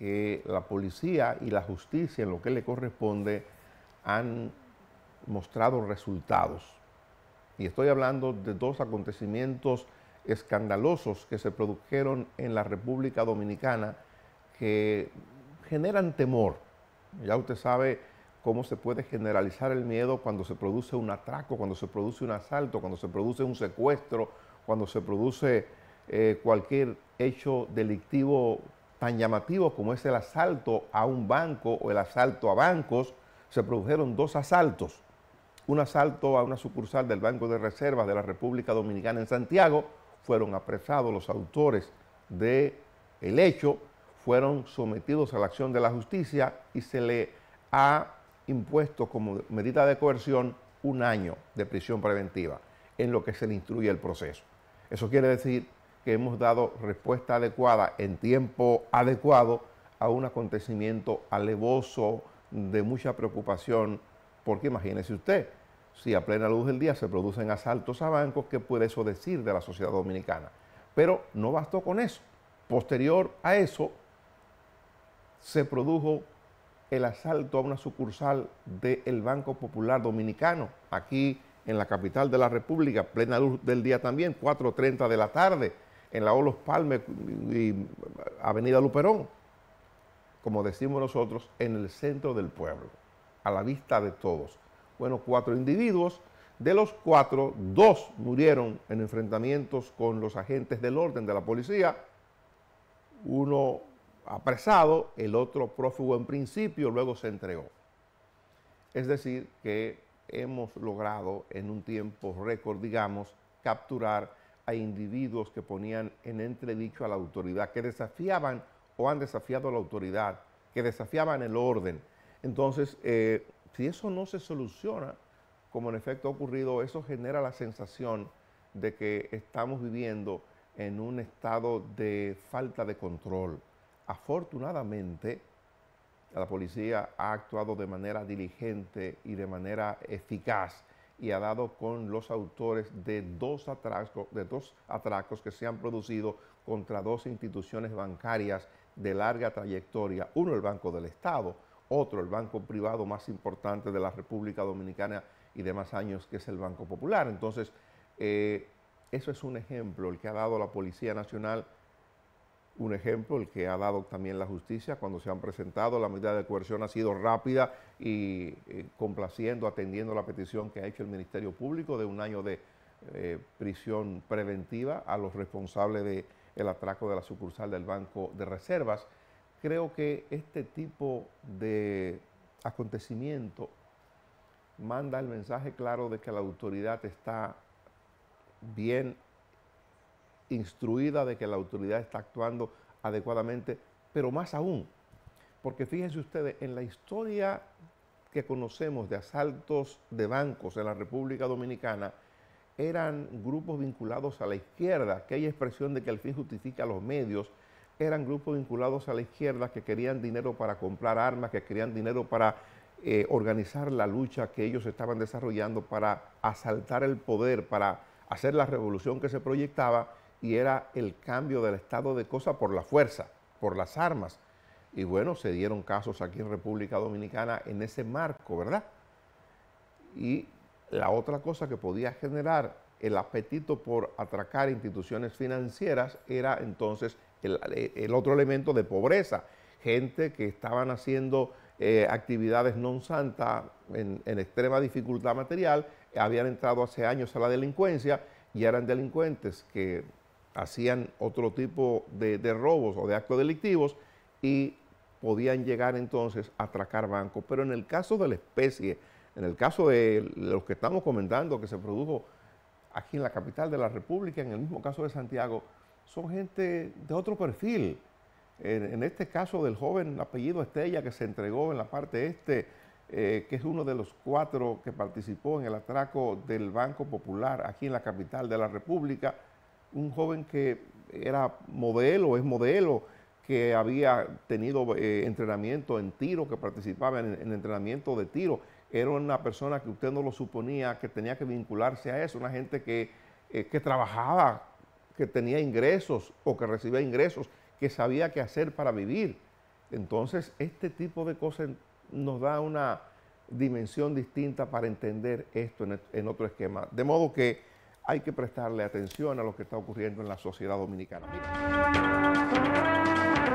que la policía y la justicia en lo que le corresponde han mostrado resultados. Y estoy hablando de dos acontecimientos escandalosos que se produjeron en la República Dominicana que generan temor. Ya usted sabe cómo se puede generalizar el miedo cuando se produce un atraco, cuando se produce un asalto, cuando se produce un secuestro, cuando se produce eh, cualquier hecho delictivo tan llamativo como es el asalto a un banco o el asalto a bancos. Se produjeron dos asaltos. Un asalto a una sucursal del Banco de Reservas de la República Dominicana en Santiago. Fueron apresados los autores del el hecho, fueron sometidos a la acción de la justicia y se le ha impuesto como medida de coerción un año de prisión preventiva en lo que se le instruye el proceso. Eso quiere decir que hemos dado respuesta adecuada en tiempo adecuado a un acontecimiento alevoso de mucha preocupación, porque imagínese usted, si a plena luz del día se producen asaltos a bancos, ¿qué puede eso decir de la sociedad dominicana? Pero no bastó con eso. Posterior a eso, se produjo el asalto a una sucursal del Banco Popular Dominicano, aquí en la capital de la República, plena luz del día también, 4.30 de la tarde, en la Olos Palme y Avenida Luperón, como decimos nosotros, en el centro del pueblo, a la vista de todos. Bueno, cuatro individuos, de los cuatro, dos murieron en enfrentamientos con los agentes del orden de la policía, uno apresado, el otro prófugo en principio, luego se entregó. Es decir, que hemos logrado en un tiempo récord, digamos, capturar a individuos que ponían en entredicho a la autoridad, que desafiaban o han desafiado a la autoridad, que desafiaban el orden. Entonces, eh, si eso no se soluciona, como en efecto ha ocurrido, eso genera la sensación de que estamos viviendo en un estado de falta de control. Afortunadamente, la policía ha actuado de manera diligente y de manera eficaz y ha dado con los autores de dos atracos, de dos atracos que se han producido contra dos instituciones bancarias de larga trayectoria, uno el Banco del Estado, otro el banco privado más importante de la República Dominicana y de más años, que es el Banco Popular. Entonces, eh, eso es un ejemplo, el que ha dado la Policía Nacional un ejemplo, el que ha dado también la justicia cuando se han presentado, la medida de coerción ha sido rápida y eh, complaciendo, atendiendo la petición que ha hecho el Ministerio Público de un año de eh, prisión preventiva a los responsables del atraco de la sucursal del Banco de Reservas. Creo que este tipo de acontecimiento manda el mensaje claro de que la autoridad está bien instruida de que la autoridad está actuando adecuadamente, pero más aún, porque fíjense ustedes, en la historia que conocemos de asaltos de bancos en la República Dominicana, eran grupos vinculados a la izquierda, aquella expresión de que el fin justifica los medios, eran grupos vinculados a la izquierda que querían dinero para comprar armas, que querían dinero para eh, organizar la lucha que ellos estaban desarrollando para asaltar el poder, para hacer la revolución que se proyectaba y era el cambio del estado de cosas por la fuerza, por las armas. Y bueno, se dieron casos aquí en República Dominicana en ese marco, ¿verdad? Y la otra cosa que podía generar el apetito por atracar instituciones financieras era entonces el, otro elemento de pobreza. Gente que estaban haciendo eh, actividades non santa en, en extrema dificultad material, habían entrado hace años a la delincuencia y eran delincuentes que hacían otro tipo de, robos o de actos delictivos y podían llegar entonces a atracar bancos. Pero en el caso de la especie, en el caso de los que estamos comentando que se produjo aquí en la capital de la República, en el mismo caso de Santiago, son gente de otro perfil. En, este caso del joven apellido Estella que se entregó en la parte este, eh, que es uno de los cuatro que participó en el atraco del Banco Popular aquí en la capital de la República, un joven que era modelo, es modelo, que había tenido eh, entrenamiento en tiro, que participaba en, entrenamiento de tiro. Era una persona que usted no lo suponía que tenía que vincularse a eso, una gente que, eh, que trabajaba, que tenía ingresos o que recibía ingresos, que sabía qué hacer para vivir. Entonces, este tipo de cosas nos da una dimensión distinta para entender esto en, otro esquema. De modo que hay que prestarle atención a lo que está ocurriendo en la sociedad dominicana.